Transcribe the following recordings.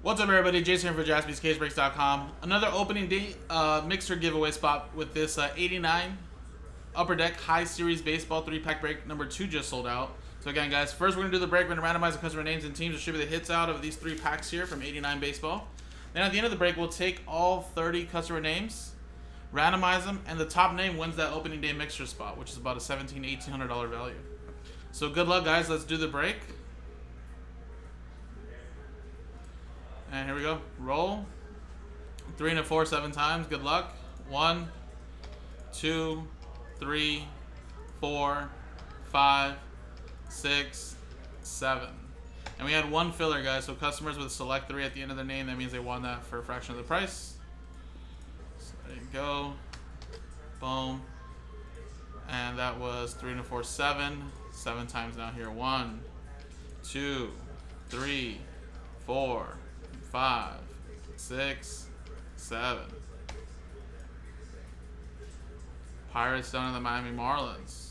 What's up, everybody? Jason here for JaspysCaseBreaks.com. Another opening day uh, mixer giveaway spot with this uh, 89 Upper Deck High Series Baseball 3-pack break. Number 2 just sold out. So again, guys, first we're going to do the break. We're going to randomize the customer names and teams, distribute the hits out of these three packs here from 89 Baseball. Then at the end of the break, we'll take all 30 customer names, randomize them, and the top name wins that opening day mixer spot, which is about a $1,700, $1,800 value. So good luck, guys. Let's do the break. And here we go. Roll. Three and a four, seven times. Good luck. One, two, three, four, five, six, seven. And we had one filler, guys. So customers with select three at the end of their name, that means they won that for a fraction of the price. So there you go. Boom. And that was three and a four, seven. Seven times now here. One, two, three, four, five, six, seven. Pirates down to the Miami Marlins.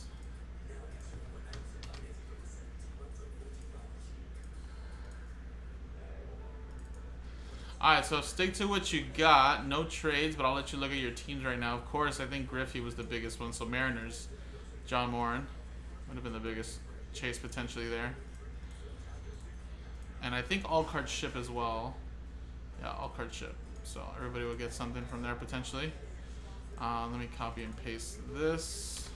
Alright, so stick to what you got. No trades, but I'll let you look at your teams right now. Of course, I think Griffey was the biggest one. So Mariners, John Moran. Would have been the biggest chase potentially there. And I think all cards ship as well. Yeah, all cards ship. So everybody will get something from there potentially. Uh, let me copy and paste this.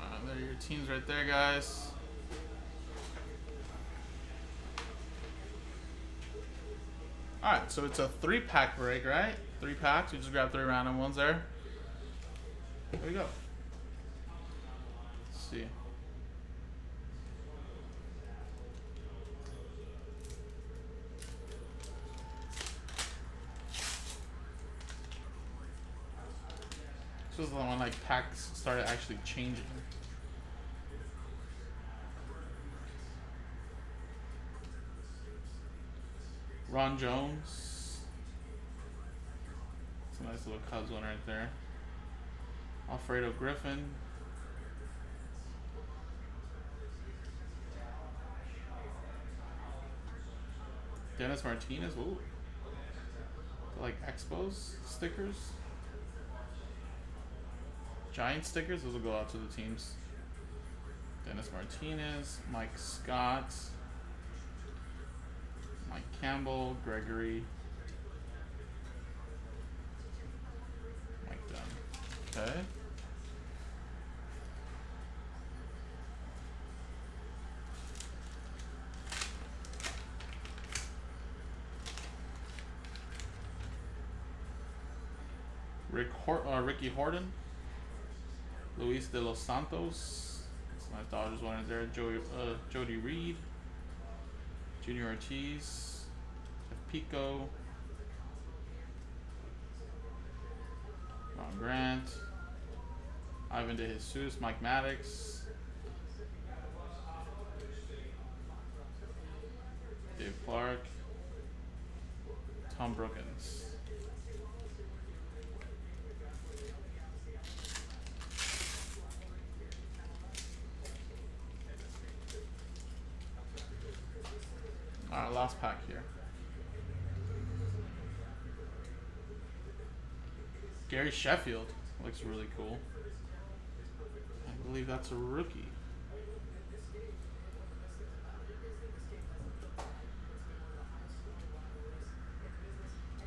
Uh, there are your teams right there, guys. Alright, so it's a three pack break, right? Three packs. You just grab three random ones there. There we go. Let's see. This was the one like packs started actually changing. Ron Jones. It's a nice little Cubs one right there. Alfredo Griffin. Dennis Martinez. Ooh. Like Expos stickers. Giant stickers, those will go out to the teams. Dennis Martinez, Mike Scott, Campbell, Gregory, Mike Dunn. Okay. Rick Hor- uh, Ricky Horton. Luis de los Santos. That's my Dodgers one is there. Joey, uh, Jody Reed. Junior Ortiz. Pico. Ron Grant. Ivan De Jesus. Mike Maddux. Dave Clark. Tom Brookens. Alright, last pack here. Gary Sheffield looks really cool. I believe that's a rookie.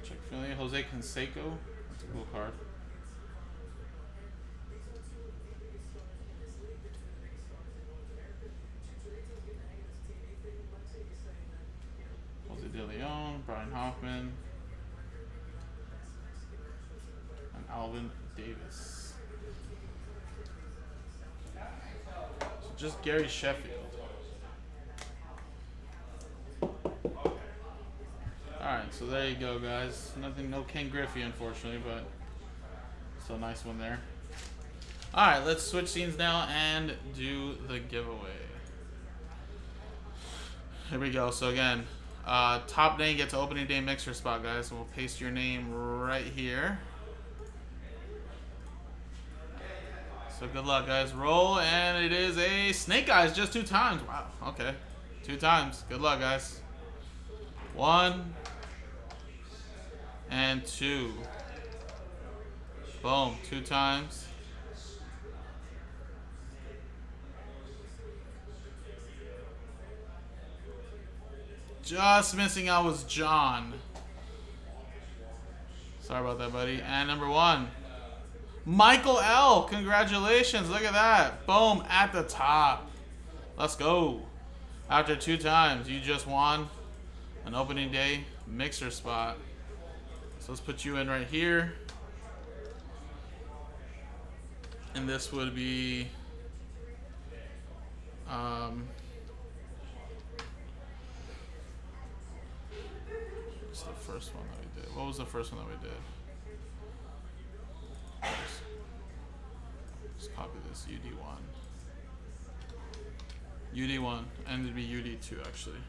Check Philly, Jose Canseco. That's a cool card. Jose De Leon, Brian Hoffman, and Alvin Davis. just Gary Sheffield. Alright, so there you go, guys. Nothing, no Ken Griffey, unfortunately, but still a nice one there. Alright, let's switch scenes now and do the giveaway. Here we go. So again, uh, top name gets opening day mixer spot, guys. So we'll paste your name right here. So good luck, guys. Roll, and it is a Snake Eyes just two times. Wow, okay. Two times. Good luck, guys. One, and two. Boom, two times. Just missing out was John. Sorry about that, buddy. And number one, Michael L. Congratulations. Look at that. Boom, at the top. Let's go. After two times, you just won an opening day mixer spot. So let's put you in right here. And this would be um, what's the first one that we did? What was the first one that we did? Let's, let's copy this UD1. UD1 and it'd be UD2 actually.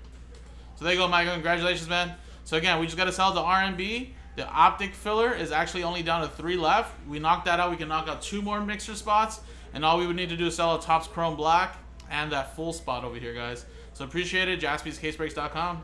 So there you go, Michael. Congratulations, man. So again, we just got to sell the RMB. The optic filler is actually only down to three left. We knocked that out. We can knock out two more mixer spots. And all we would need to do is sell a Topps Chrome Black and that full spot over here, guys. So appreciate it. JaspysCaseBreaks.com.